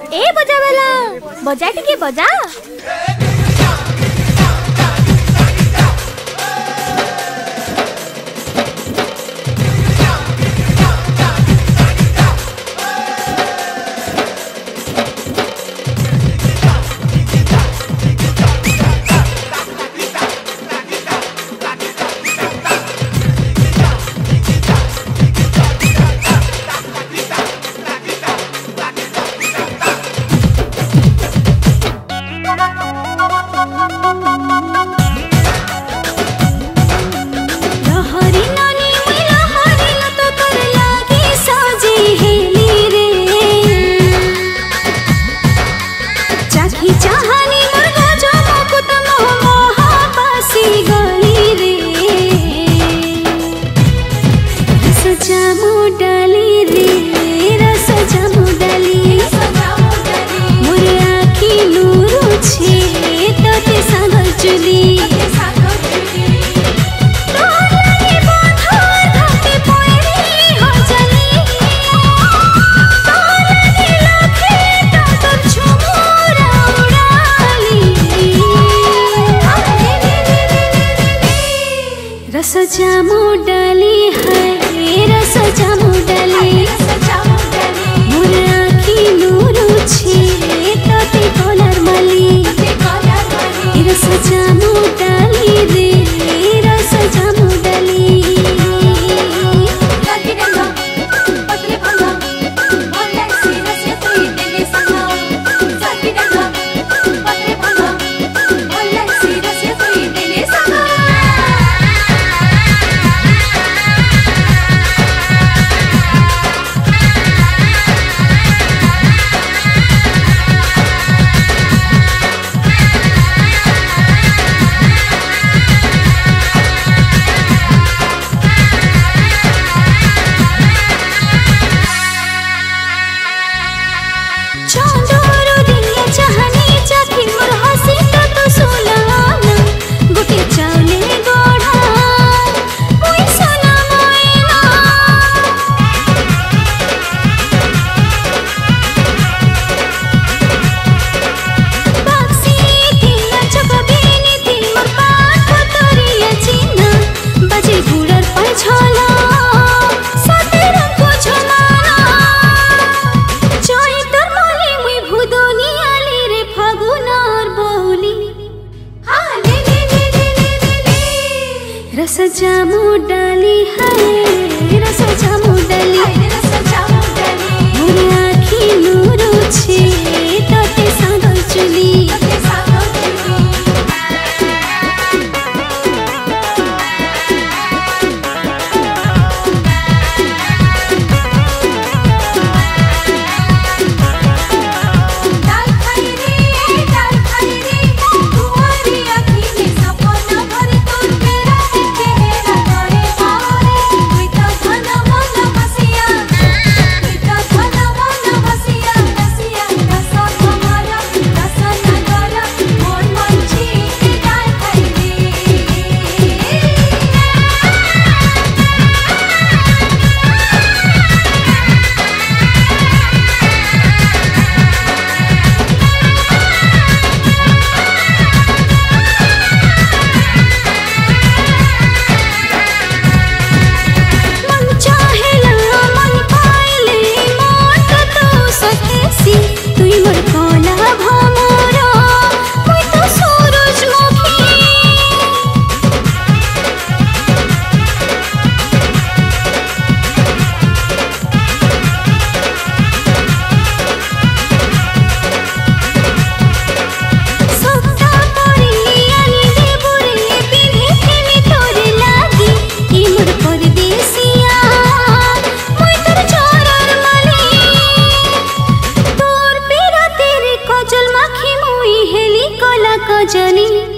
ए बजा वाला बजा टिके बजा रस जामू डाली है रस जामू रस जामू डाली है रस जामू डाली रस जामू डाली জনী